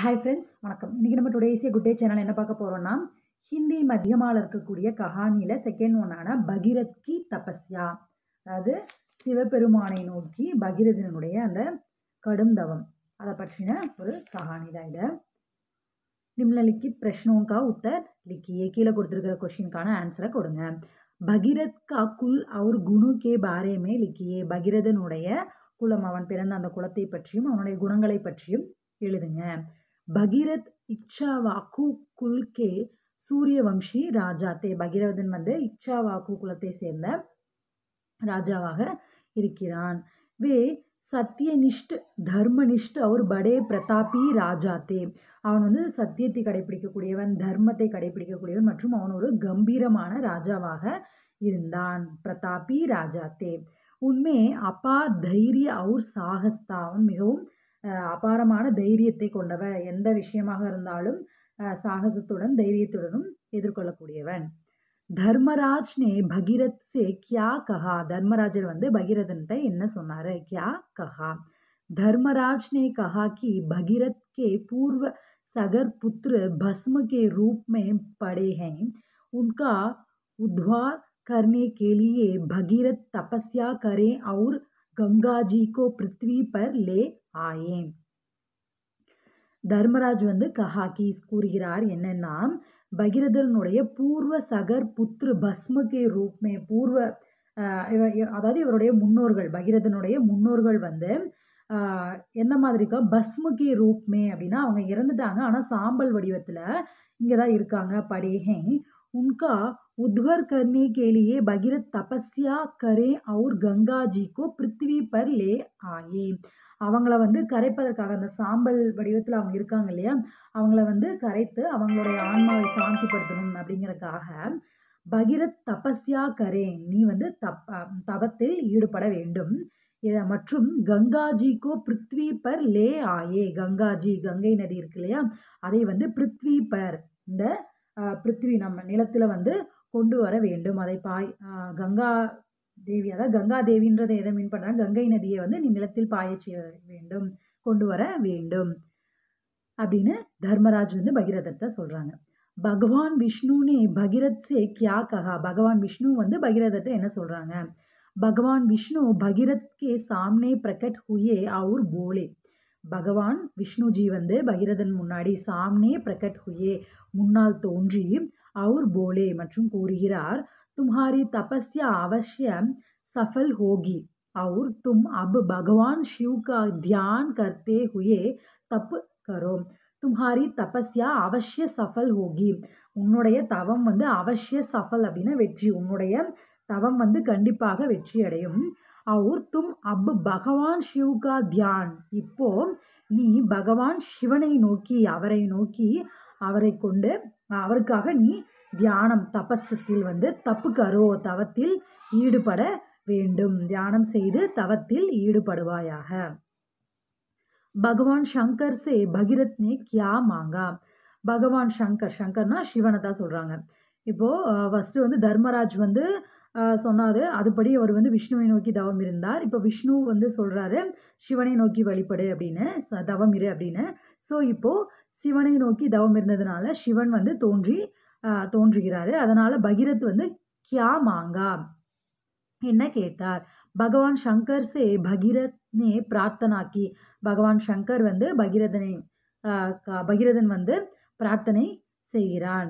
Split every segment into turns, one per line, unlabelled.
Hi friends வணக்கம். இன்றைக்கி நம்ம டுடேஸே குட் டே சேனல் என்ன பார்க்க போகிறோம்னா ஹிந்தி மத்தியமாவில் இருக்கக்கூடிய கஹானியில் செகண்ட் ஒன்னான பகீரத் கி தபஸ்யா அதாவது சிவபெருமானை நோக்கி பகீரதனுடைய அந்த கடும் தவம். அதை பற்றின ஒரு கஹானி தான் இது. நிம்னலிக்கித் பிரஷ்னோங்கா உத்தர் லிக்கியே கீழே கொடுத்துருக்கிற கொஷினுக்கான ஆன்சரை கொடுங்க. பகீரத் கா குல் அவர் குணு கே பாரேமே லிக்கியே பகீரதனுடைய குலம் அவன் பிறந்த அந்த குலத்தை பற்றியும் அவனுடைய குணங்களை பற்றியும் எழுதுங்க. பகீரத் இக்ஷாவாக்கு குல்கே சூரியவம்சி ராஜா தே. பகீரதன் வந்து இக்ஷாவாக்கு குலத்தை சேர்ந்த ராஜாவாக இருக்கிறான். வே சத்தியனிஷ்ட் தர்மனிஷ்ட் அவர் படே பிரதாபி ராஜா தே. அவன் வந்து சத்தியத்தை கடைபிடிக்கக்கூடியவன் தர்மத்தை கடைபிடிக்கக்கூடியவன் மற்றும் அவன் ஒரு கம்பீரமான ராஜாவாக இருந்தான். பிரதாபி ராஜா தே. உண்மை அப்பா தைரிய அவுர் சாகஸ்தா. அவன் மிகவும் அபாரமான தைரியத்தை கொண்டவன் எந்த விஷயமாக இருந்தாலும் சாகசத்துடன் தைரியத்துடனும் எதிர்கொள்ளக்கூடியவன் தர்மராஜ் நே பகீரத் சே கியா கஹா தர்மராஜர் வந்து பகீரதன்ட்ட என்ன சொன்னார் கியா கஹா धर्मराज ने कहा कि भगीरथ के पूर्व सगर पुत्र भस्म के रूप में पड़े हैं उनका उद्धार करने के लिए भगीरथ तपस्या करें और गंगा जी को पृथ्वी पर ले आए தர்மராஜ் வந்து கஹாக்கி கூறுகிறார் என்னன்னா பகீரதனுடைய பூர்வ சகர் புத்ரு பஸ்மகே ரூப்மே பூர்வ அதாவது இவருடைய முன்னோர்கள் பகீரதனுடைய முன்னோர்கள் வந்து எந்த மாதிரிக்கா பஸ்முகி ரூப்மே அப்படின்னா அவங்க இறந்துட்டாங்க ஆனால் சாம்பல் வடிவத்தில் இங்கே தான் இருக்காங்க படேகே उनका उद्धार करने के लिए भगीरथ तपस्या करें और गंगा जी को पृथ्वी पर ले आए அவங்கள வந்து கரைப்பதற்காக அந்த சாம்பல் வடிவத்தில் அவங்க இருக்காங்க இல்லையா? அவங்கள வந்து கரைத்து அவங்களுடைய ஆன்மாவை சாந்திப்படுத்தணும் அப்படிங்கிறதுக்காக பகிரத் தபஸ்யா கரே நீ வந்து தப்ப தவத்தில் ஈடுபட வேண்டும். மற்றும் கங்காஜிக்கோ பிருத்வி பர் லே ஆயே. கங்காஜி கங்கை நதி இருக்கு இல்லையா? அதை வந்து பிருத்வி பர் இந்த பிருத்வி நம்ம நிலத்தில் வந்து கொண்டு வர வேண்டும். அதை பாய் கங்கா தேவி அதாவது கங்கா தேவின்றதை எதை மீன் பண்ணுறாங்க கங்கை நதியை வந்து நீ நிலத்தில் பாயச் செய்ய வேண்டும் கொண்டு வர வேண்டும் அப்படின்னு தர்மராஜ் வந்து பகிரதத்தை சொல்கிறாங்க பகவான் விஷ்ணுனே பகிரத் சே கியா கஹா. பகவான் விஷ்ணு வந்து பகிரதத்தை என்ன சொல்கிறாங்க பகவான் விஷ்ணு பகிரத் கே சாம்னே பிரகட் ஹுயே அவுர் போலே. பகவான் விஷ்ணுஜி வந்து பகிரதன் முன்னாடி சாம்னே பிரகட் ஹுயே முன்னால் தோன்றி அவுர் போலே மற்றும் கூறுகிறார் तुम्हारी तपस्या अवश्य सफल होगी और तुम अब भगवान शिव का ध्यान करते हुए तप करो तुम्हारी तपस्या அவசிய சஃபல் ஹோகி உன்னுடைய தவம் வந்து அவசிய சஃபல் அப்படின்னா வெற்றி உன்னுடைய தவம் வந்து கண்டிப்பாக வெற்றி அடையும் அவர் தும் அப் பகவான் சிவ்கா தியான் இப்போ நீ பகவான் சிவனை நோக்கி அவரை நோக்கி அவரை கொண்டு அவருக்காக நீ தியானம் தபஸத்தில் வந்து தப்பு கரோ தவத்தில் ஈடுபட வேண்டும். தியானம் செய்து தவத்தில் ஈடுபடுவாயாக. பகவான் சங்கர் சே பகீரத் நே கியா மாங்கா. பகவான் சங்கர் சங்கர்னா சிவனை தான் சொல்கிறாங்க இப்போது ஃபஸ்ட்டு வந்து தர்மராஜ் வந்து சொன்னார். அதுபடி அவர் வந்து விஷ்ணுவை நோக்கி தவம் இருந்தார். இப்போ விஷ்ணு வந்து சொல்கிறாரு சிவனை நோக்கி வழிபடு அப்படின்னு. தவம் இரு அப்படின்னு. ஸோ இப்போது சிவனை நோக்கி தவம் இருந்ததுனால சிவன் வந்து தோன்றி தோன்றுகிறாரு அதனால் பகீரத் வந்து கியா மாங்கா என்ன கேட்டார் பகவான் சங்கர் சே பகீரத்னே பிரார்த்தனாக்கி பகவான் சங்கர் வந்து பகீரதனை பகீரதன் வந்து பிரார்த்தனை செய்கிறான்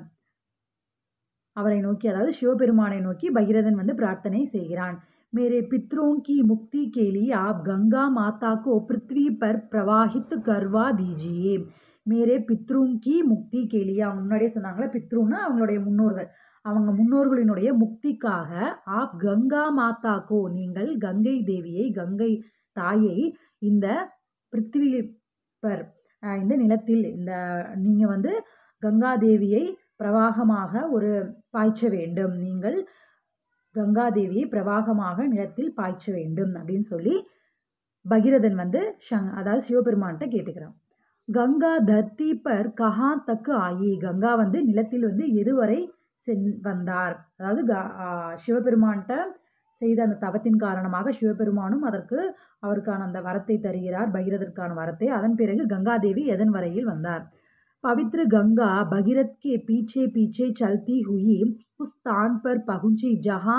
அவரை நோக்கி அதாவது சிவபெருமானை நோக்கி பகீரதன் வந்து பிரார்த்தனை செய்கிறான் मेरे पितरों की मुक्ति के लिए आप गंगा माता को पृथ्वी पर प्रवाहित करवा दीजिए மேரே பித்ரூம் கி முக்தி கேலியே. அவங்க முன்னாடியே சொன்னாங்களே பித்ருன்னா அவங்களுடைய முன்னோர்கள். அவங்க முன்னோர்களினுடைய முக்திக்காக ஆப் கங்கா மாதாக்கோ நீங்கள் கங்கை தேவியை கங்கை தாயை இந்த பிருத்திவி பர் இந்த நிலத்தில் இந்த நீங்கள் வந்து கங்கா தேவியை பிரவாகமாக ஒரு பாய்ச்ச வேண்டும். நீங்கள் கங்கா தேவியை பிரவாகமாக நிலத்தில் பாய்ச்ச வேண்டும் அப்படின்னு சொல்லி பகிரதன் வந்து ஷங் அதாவது சிவபெருமான்கிட்ட கேட்டுக்கிறான். கங்கா தர்த்தி பர் கஹா தக்கு ஆயி. கங்கா வந்து நிலத்தில் வந்து எதுவரை சென் வந்தார்? அதாவது க சிவபெருமான்கிட்ட செய்த அந்த தவத்தின் காரணமாக சிவபெருமானும் அதற்கு அவருக்கான அந்த வரத்தை தருகிறார் பகிரதற்கான வரத்தை. அதன் பிறகு கங்காதேவி எதன் வரையில் வந்தார்? பவித்ர கங்கா பகிரத்கே பீச்சே பீச்சே சல்தி ஹுயி உஸ் தான் பர் பகுஞ்சி ஜஹா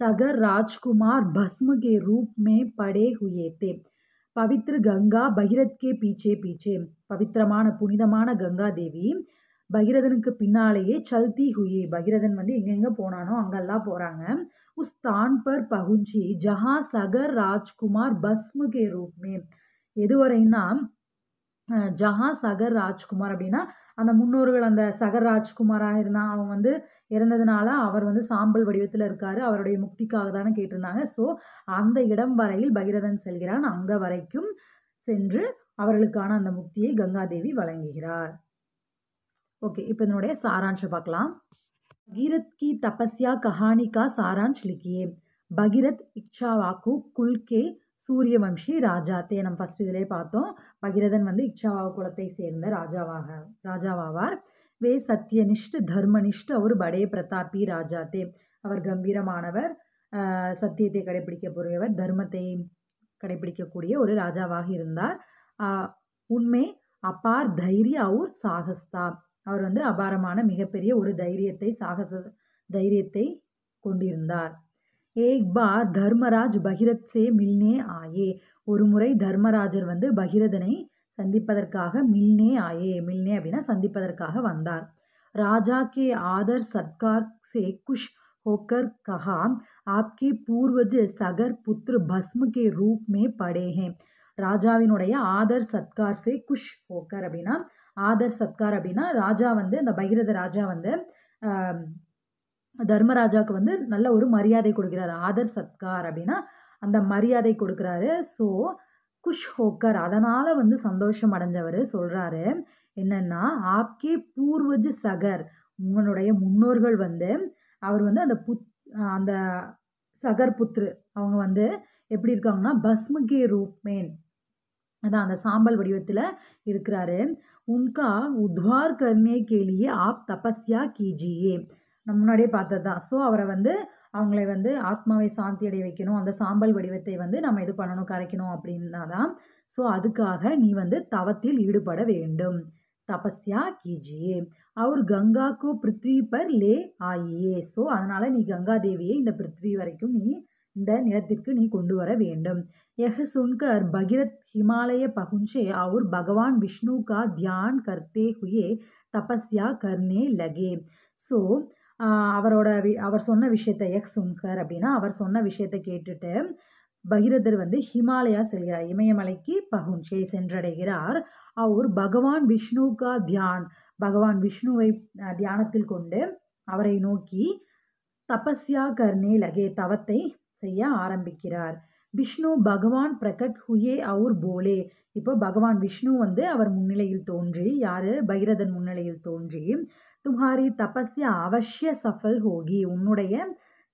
சகர் ராஜ்குமார் பஸ்ம கே ரூப் மே படே ஹுயேத்தே. பவித்ர கங்கா பகிரத்கே பீச்சே பீச்சே. பவித்திரமான புனிதமான கங்கா தேவி. பகிரதனுக்கு பின்னாலேயே சல்தி ஹுயி. பகிரதன் வந்து எங்கெங்கே போனானோ அங்கெல்லாம் போகிறாங்க உஸ் தான் பர் பகுஞ்சி ஜஹா சகர் ராஜ்குமார் பஸ்மு கே ரூப்மே. எதுவரைன்னா ஜஹா சகர் ராஜ்குமார் அப்படின்னா அந்த முன்னோர்கள் அந்த சகர் ராஜ்குமாராக இருந்தான் அவன் வந்து இறந்ததுனால அவர் வந்து சாம்பல் வடிவத்தில் இருக்கார் அவருடைய முக்திக்காக தானே கேட்டிருந்தாங்க. ஸோ அந்த இடம் வரையில் பகிரதன் செல்கிறான். அங்கே வரைக்கும் சென்று அவர்களுக்கான அந்த முக்தியை கங்காதேவி வழங்குகிறார் ஓகே இப்போ இதனுடைய சாராம்சம் பார்க்கலாம் பகீரத் கி தபஸ்யா கஹானிகா சாராம்ஷ் லிக்கியே. பகீரத் இக்ஷாவாக்கு குல்கே சூரியவம்சி ராஜா தே நம்ம ஃபஸ்ட் இதிலே பார்த்தோம். பகிரதன் வந்து இக்ஷாவா குலத்தை சேர்ந்த ராஜாவாக ராஜாவாவார். வே சத்யனிஷ்ட் தர்மனிஷ்ட் அவர் படே பிரதாபி ராஜா தே அவர் கம்பீரமானவர். சத்தியத்தை கடைபிடிக்கக்கூடியவர் தர்மத்தை கடைபிடிக்கக்கூடிய ஒரு ராஜாவாக இருந்தார். உண்மை அபார் தைரிய அவர் சாகஸ்தா. அவர் வந்து அபாரமான மிகப்பெரிய ஒரு தைரியத்தை சாகச தைரியத்தை கொண்டிருந்தார். ஏக் பார் தர்மராஜ் பகிரத் சே மில்னே ஆயே ஒரு முறை தர்மராஜர் வந்து பகிரதனை சந்திப்பதற்காக மில்னே ஆயே மில்னே அப்படின்னா சந்திப்பதற்காக வந்தார் ராஜா கே ஆதர் சத்கார் से कुश होकर कहा आपके पूर्वज सगर पुत्र भस्म के रूप में पड़े हैं ராஜாவினுடைய ஆதர் சத்கார் சே குஷ் ஹோக்கர் அப்படின்னா ஆதர் சத்கார் அப்படின்னா ராஜா வந்து அந்த பகிரத ராஜா வந்து ஆம், தர்மராஜாவுக்கு வந்து நல்ல ஒரு மரியாதை கொடுக்கிறார். ஆதர் சத்கார் அப்படின்னா அந்த மரியாதை கொடுக்குறாரு. ஸோ குஷ் ஹோக்கர் அதனால் வந்து சந்தோஷம் அடைஞ்சவர் சொல்கிறாரு என்னென்னா ஆப்கே பூர்வஜ் சகர் உங்களுடைய முன்னோர்கள் வந்து அவர் வந்து அந்த புத் அந்த சகர் புத்ரு அவங்க வந்து எப்படி இருக்காங்கன்னா பஸ்முகே ரூப்மேன். அதான் அந்த சாம்பல் வடிவத்தில் இருக்கிறாரு. உன்கா உத்வார் கர்மே கேலியே ஆப் தபஸ்யா கீஜியே. முன்னாடியே பார்த்தது தான். ஸோ அவரை வந்து அவங்களை வந்து ஆத்மாவை சாந்தி அடைய வைக்கணும் அந்த சாம்பல் வடிவத்தை வந்து நம்ம இது பண்ணணும் கரைக்கணும் அப்படின்னா தான் ஸோ அதுக்காக நீ வந்து தவத்தில் ஈடுபட வேண்டும். தபஸ்யா கீஜியே. அவர் கங்காக்கு பிருத்வி பர் லே ஆயியே. ஸோ அதனால் நீ கங்கா தேவியை இந்த பிருத்வி வரைக்கும் நீ இந்த நிலத்திற்கு நீ கொண்டு வர வேண்டும். எஹசுன்கர் பகிரத் ஹிமாலய பகுஞ்சே அவர் பகவான் விஷ்ணுகா தியான் கர்த்தே ஹுயே தபஸ்யா கர்ணே லகே. ஸோ அவரோட வி- அவர் சொன்ன விஷயத்தை எக்ஸ் சுன்கர் அப்படின்னா அவர் சொன்ன விஷயத்தை கேட்டுட்டு பகிரதர் வந்து ஹிமாலயா செல்கிறார். இமயமலைக்கு பகுஞ்சே சென்றடைகிறார். அவர் பகவான் விஷ்ணுக்கா தியான் பகவான் விஷ்ணுவை தியானத்தில் கொண்டு அவரை நோக்கி தபஸ்யா கர்னே லகே தவத்தை செய்ய ஆரம்பிக்கிறார். விஷ்ணு பகவான் பிரகட் ஹுயே அவுர் போலே. இப்போ பகவான் விஷ்ணு வந்து அவர் முன்னிலையில் தோன்றி யார்? பகிரதன் முன்னிலையில் தோன்றி தும்ஹாரி தபஸ்யா அவசிய சஃபல் ஹோகி. உன்னுடைய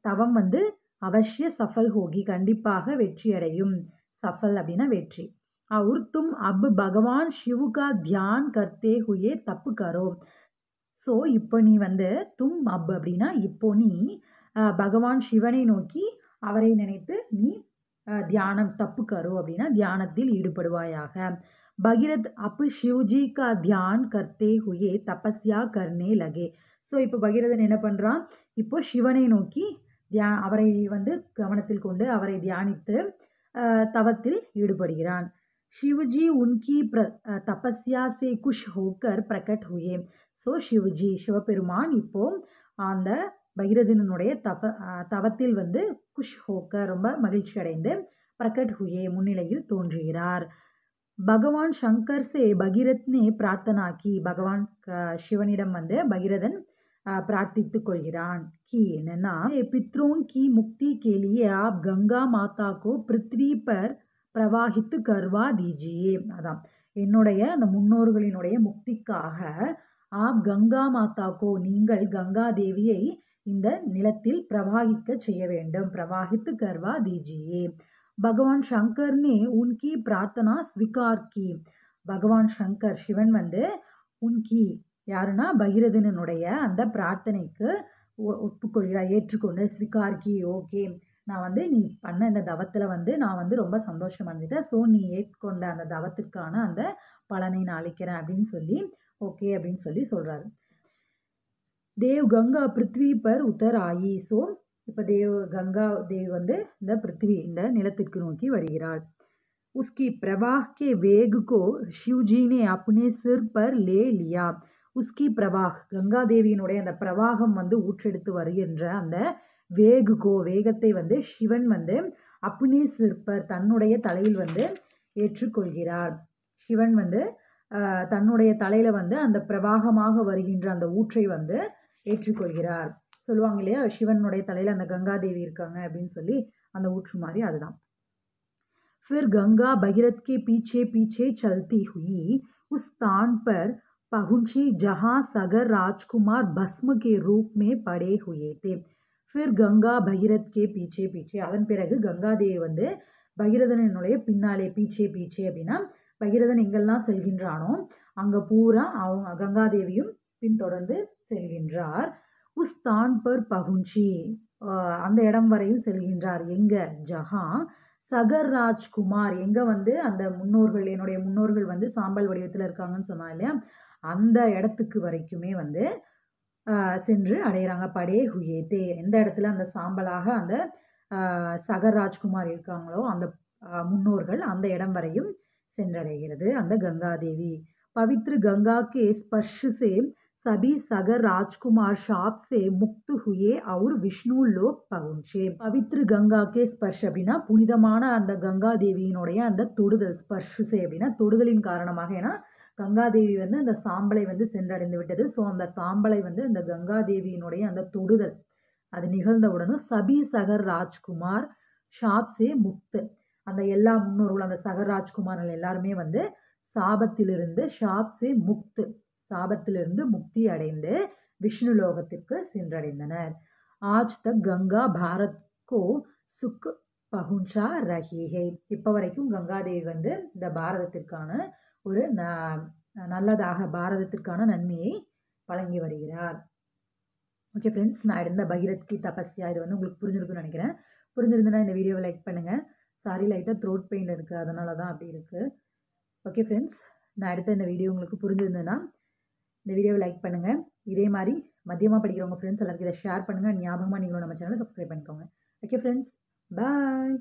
தவம் வந்து அவசிய சஃபல் ஹோகி. கண்டிப்பாக வெற்றி அடையும் சஃபல் அப்படின்னா வெற்றி. அவுர் அப் பகவான் சிவு தியான் கர்த்தே ஹுயே தப்பு கரோ. ஸோ இப்போ நீ வந்து தும் அப் அப்படின்னா இப்போ நீ பகவான் சிவனை நோக்கி அவரை நினைத்து நீ தியானம் தப்பு கரோ அப்படின்னா தியானத்தில் ஈடுபடுவாயாக. பகிரத் அப்பு சிவ்ஜி கா தியான் கர்த்தே ஹுயே தபஸ்யா கர்னே லகே ஸோ இப்போ பகீரதன் என்ன பண்ணுறான் இப்போ சிவனை நோக்கி தியா அவரை வந்து கவனத்தில் கொண்டு அவரை தியானித்து அஹ், தவத்தில் ஈடுபடுகிறான் शिवजी उनकी प्र अ, तपस्या से खुश होकर प्रकट हुए ஸோ சிவஜி சிவபெருமான் இப்போ அந்த பகிரதனுடைய தவ அஹ், தவத்தில் வந்து குஷ் ஹோக்கர் ரொம்ப மகிழ்ச்சி அடைந்து பிரகட் ஹுயே முன்னிலையில் தோன்றுகிறார் பகவான் சங்கர் சே பகீரத்னே பிரார்த்தனாக்கி பிரார்த்தனா கி பகவான் சிவனிடம் வந்து பகீரதன் அஹ், பிரார்த்தித்துக் கொள்கிறான். கி என்னன்னா பித்ரோன் கி முக்தி கேலியே ஆப் கங்கா மாதா கோ பிருத்வி பர் பிரவாகித்து கர்வா தீஜியே. அதான். என்னுடைய அந்த முன்னோர்களினுடைய முக்திக்காக ஆப் கங்கா மாதாக்கோ நீங்கள் கங்கா தேவியை இந்த நிலத்தில் பிரவாகிக்க செய்ய வேண்டும். பிரவாகித்து கர்வா தீஜியே. பகவான் சங்கர் நே உன்கி பிரார்த்தனா ஸ்விகார் கி பகவான் சங்கர் சிவன் வந்து உன்கி யாருன்னா பகிரதனுடைய அந்த பிரார்த்தனைக்கு ஒ- ஒப்புக்கொள்கிறார் ஏற்றுக்கொண்டு ஸ்விகார் கி ஓகே. நான் வந்து நீ பண்ண இந்த தவத்தில் வந்து நான் வந்து ரொம்ப சந்தோஷம் அடைஞ்சிட்டேன் ஸோ நீ ஏற்றுக்கொண்ட அந்த தவத்திற்கான அந்த பலனை நான் அளிக்கிறேன் அப்படின்னு சொல்லி ஓகே அப்படின்னு சொல்லி சொல்கிறாரு தேவ் கங்கா பிருத்வி பர் உத்தர் ஆயி ஸோ இப்போ தேவ் கங்கா தேவ் வந்து இந்த பிருத்வி இந்த நிலத்திற்கு நோக்கி வருகிறாள் उसकी प्रवाह के वेग को शिव जी ने अपने सिर पर ले लिया உஸ்கி பிரவாக் கங்கா தேவியினுடைய அந்த பிரவாகம் வந்து ஊற்றெடுத்து வருகின்ற அந்த வேகுகோ வேகத்தை வந்து சிவன் வந்து அப்னே சிற்பர் தன்னுடைய தலையில் வந்து ஏற்றுக்கொள்கிறார் சிவன் வந்து ஆஹ், தன்னுடைய தலையில் வந்து அந்த பிரவாகமாக வருகின்ற அந்த ஊற்றை வந்து ஏற்றுக்கொள்கிறார் சொல்லுவாங்க இல்லையா சிவனுடைய தலையில் அந்த கங்காதேவி இருக்காங்க அப்படின்னு சொல்லி அந்த ஊற்று மாதிரி அதுதான் फिर गंगा भगीरथ के पीछे पीछे चलती हुई उस स्थान पर पहुंची जहां सगर राजकुमार भस्म के रूप में पड़े हुए थे फिर गंगा भगीरथ के पीछे पीछे அதன் பிறகு கங்காதேவி வந்து பகீரதனுடைய பின்னாலே பீச்சே பீச்சே அப்படின்னா பகீரதன் எங்கெல்லாம் செல்கின்றானோ அங்கே பூரா அவங்க கங்காதேவியும் பின்தொடர்ந்து செல்கின்றார் உஸ்தான்பர் பர் பகுஞ்சி. அந்த இடம் வரையும் செல்கின்றார். எங்க? ஜஹான் சகர் ராஜ்குமார். எங்கே வந்து அந்த முன்னோர்கள் என்னுடைய முன்னோர்கள் வந்து சாம்பல் வடிவத்தில் இருக்காங்கன்னு சொன்னா இல்லையா? அந்த இடத்துக்கு வரைக்குமே வந்து சென்று அடையிறாங்க. படே ஹுயேத்தே எந்த இடத்துல அந்த சாம்பலாக அந்த சகர் ராஜ்குமார் இருக்காங்களோ அந்த முன்னோர்கள் அந்த இடம் வரையும் சென்றடைகிறது. அந்த கங்காதேவி. பவித்ரு கங்காக்கே கே ஸ்பர்ஷ सभी सगर राजकुमार शाप से मुक्त हुए और विष्णु लोक पहुंचे பவித்ரு கங்கா கே ஸ்பர்ஷ் அப்படின்னா புனிதமான அந்த கங்கா தேவியினுடைய அந்த தொடுதல் ஸ்பர்ஷுசே அப்படின்னா தொடுதலின் காரணமாக ஏன்னா கங்காதேவி வந்து அந்த சாம்பலை வந்து சென்றடைந்து விட்டது ஸோ அந்த சாம்பலை வந்து அந்த கங்காதேவியினுடைய அந்த தொடுதல் அது நிகழ்ந்தவுடனும் சபி சகர் ராஜ்குமார் ஷாப்ஸே முக்து அந்த எல்லா முன்னோர்களும் அந்த சகர் ராஜ்குமார்கள் எல்லாருமே வந்து சாபத்திலிருந்து ஷாப்ஸே முக்து சாபத்திலிருந்து முக்தி அடைந்து விஷ்ணு லோகத்திற்கு சென்றடைந்தனர். ஆஜ் தக் கங்கா பாரத் கோ சுக் பகுன்ஷா ரஹிஹே. இப்போ வரைக்கும் கங்காதேவி வந்து இந்த பாரதத்திற்கான ஒரு ந நல்லதாக பாரதத்திற்கான நன்மையை வழங்கி வருகிறார். ஓகே ஃப்ரெண்ட்ஸ் நான் இருந்த பகிரத் கி தபஸ்யா இது வந்து உங்களுக்கு புரிஞ்சிருக்குன்னு நினைக்கிறேன். புரிஞ்சிருந்தனா இந்த வீடியோவை லைக் பண்ணுங்கள் சாரி லைட்டாக த்ரோட் பெயின் இருக்குது அதனால தான் அப்படி இருக்குது ஓகே ஃப்ரெண்ட்ஸ் நான் எடுத்த இந்த வீடியோ உங்களுக்கு புரிஞ்சிருந்ததுன்னா இந்த வீடியோவை லைக் பண்ணுங்கள் இதே மாதிரி மதியமாக படிக்கிறவங்க ஃப்ரெண்ட்ஸ் எல்லாருக்கும் இதை ஷேர் பண்ணுங்கள் ஞாபகமாக நீங்களும் நம்ம சேனலை சப்ஸ்கிரைப் பண்ணிக்கோங்க. Okay friends bye